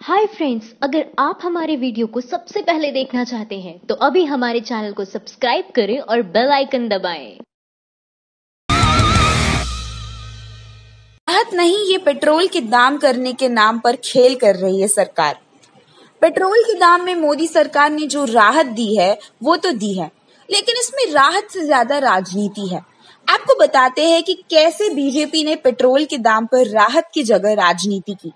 Hi friends अगर आप हमारे वीडियो को सबसे पहले देखना चाहते हैं तो अभी हमारे चैनल को सब्सक्राइब करें और बेल आइकन दबाएँ। राहत नहीं, ये पेट्रोल के दाम करने के नाम पर खेल कर रही है सरकार। पेट्रोल के दाम में मोदी सरकार ने जो राहत दी है, वो तो दी है, लेकिन इसमें राहत से ज़्यादा राजनीति है। आपको बताते हैं कि कैसे बीजेपी ने पेट्रोल के दाम पर राहत की जगह राजनीति की।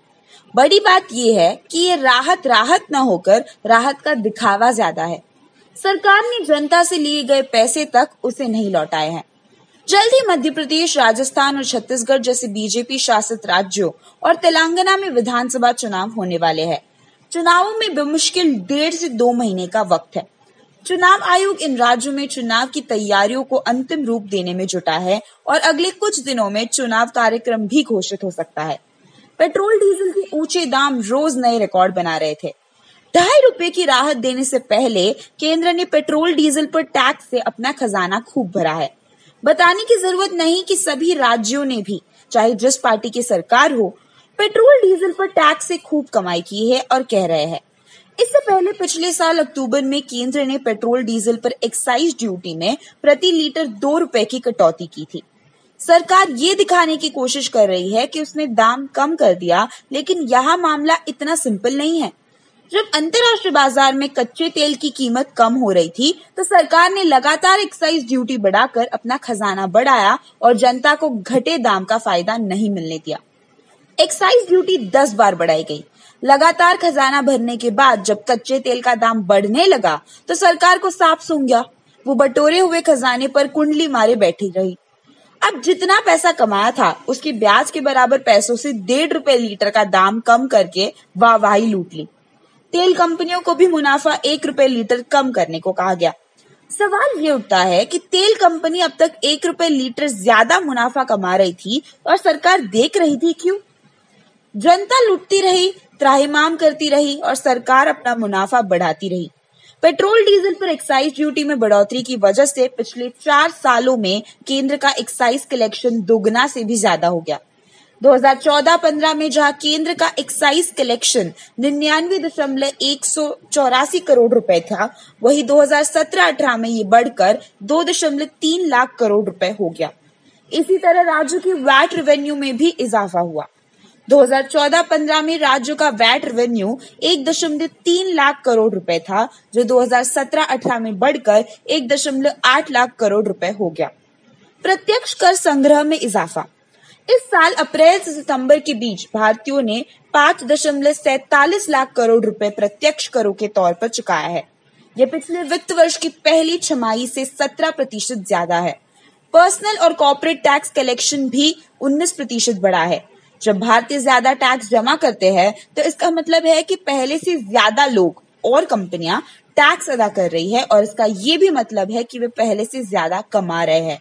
बड़ी बात यह है कि ये राहत राहत न होकर राहत का दिखावा ज़्यादा है। सरकार ने जनता से लिए गए पैसे तक उसे नहीं लौटाए हैं। जल्द ही मध्य प्रदेश, राजस्थान और छत्तीसगढ़ जैसे बीजेपी शासित राज्यों और तेलंगाना में विधानसभा चुनाव होने वाले हैं। चुनावों में बेमुश्किल डेढ़ से दो महीने का वक्त है। चुनाव आयोग इन राज्यों में चुनाव की तैयारियों को अंतिम रूप देने में जुटा है और अगले कुछ दिनों में चुनाव कार्यक्रम भी घोषित हो सकता है। पेट्रोल डीजल के ऊँचे दाम रोज नए रिकॉर्ड बना रहे थे। ढाई रुपए की राहत देने से पहले केंद्र ने पेट्रोल डीजल पर टैक्स से अपना खजाना खूब भरा है। बताने की ज़रूरत नहीं कि सभी राज्यों ने भी, चाहे जिस पार्टी की सरकार हो, पेट्रोल डीजल पर टैक्स से खूब कमाई की है और कह रहे हैं। इससे पहले पिछले साल अक्टूबर में केंद्र ने पेट्रोल डीजल पर एक्साइज ड्यूटी में प्रति लीटर दो रुपए की कटौती की थी। सरकार ये दिखाने की कोशिश कर रही है कि उसने दाम कम कर दिया, लेकिन यहाँ मामला इतना सिंपल नहीं है। जब अंतर्राष्ट्रीय बाज़ार में कच्चे तेल की कीमत कम हो रही थी तो सरकार ने लगातार एक्साइज ड्यूटी बढ़ाकर अपना खजाना बढ़ाया और जनता को घटे दाम का फ़ायदा नहीं मिलने दिया। एक्साइज ड्यूटी दस बार बढ़ाई गई। लगातार खजाना भरने के बाद जब कच्चे तेल का दाम बढ़ने लगा तो सरकार को साफ़ सूंघ गया। वो बटोरे हुए खजाने पर कुंडली मारे बैठी रही। अब जितना पैसा कमाया था, उसके ब्याज के बराबर पैसों से डेढ़ रुपए लीटर का दाम कम करके वाहवाही लूट ली। तेल कंपनियों को भी मुनाफा एक रुपए लीटर कम करने को कहा गया। सवाल ये उठता है कि तेल कंपनी अब तक एक रुपए लीटर ज़्यादा मुनाफा कमा रही थी और सरकार देख रही थी क्यों? जनता लुटती रही, त्राहिमाम करती रही और सरकार अपना मुनाफा बढ़ाती रही। पेट्रोल डीजल पर एक्साइज ड्यूटी में बढ़ोतरी की वजह से पिछले चार सालों में केंद्र का एक्साइज कलेक्शन दोगुना से भी ज़्यादा हो गया। 2014-15 में जहाँ केंद्र का एक्साइज कलेक्शन निन्यानवे दशमलव एक सौ चौरासी करोड़ रुपए था, वही 2017-18 में ये बढ़कर दो दशमलव तीन लाख करोड़ रुपए हो गया। इसी तरह राज्य के वैट रेवेन्यू में भी इजाफा हुआ। 2014-15 में राज्यों का वैट रेवेन्यू एक दशमलव तीन लाख करोड़ रुपए था, जो 2017-18 में बढ़कर एक दशमलव आठ लाख करोड़ रुपए हो गया। प्रत्यक्ष कर संग्रह में इजाफा। इस साल अप्रैल से सितंबर के बीच भारतीयों ने पाँच दशमलव सैतालीस लाख करोड़ रुपए प्रत्यक्ष करों के तौर पर चुकाया है। यह पिछले वित्त वर्ष की पहली छमाही से 17 प्रतिशत ज़्यादा है। पर्सनल और कॉर्पोरेट टैक्स कलेक्शन भी 19 प्रतिशत बढ़ा है। जब भारतीय ज़्यादा टैक्स जमा करते हैं तो इसका मतलब है कि पहले से ज़्यादा लोग और कंपनियाँ टैक्स अदा कर रही है और इसका ये भी मतलब है कि वे पहले से ज़्यादा कमा रहे हैं।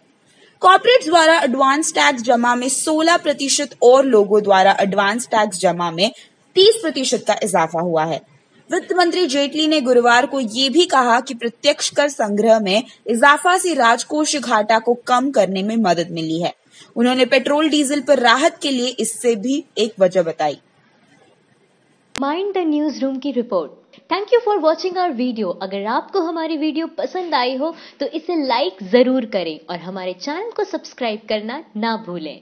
कॉर्पोरेट द्वारा एडवांस टैक्स जमा में 16 प्रतिशत और लोगों द्वारा एडवांस टैक्स जमा में 30 प्रतिशत का इजाफा हुआ है। वित्त मंत्री जेटली ने गुरुवार को ये भी कहा कि प्रत्यक्ष कर संग्रह में इजाफा से राजकोष घाटा को कम करने में मदद मिली है। उन्होंने पेट्रोल, डीजल पर राहत के लिए इससे भी एक वजह बताई। माइंड द न्यूज़ रूम की report. Thank you for watching our video अगर आपको हमारी वीडियो पसंद आई हो तो इसे लाइक ज़रूर करें और हमारे चैनल को सब्सक्राइब करना ना भूलें।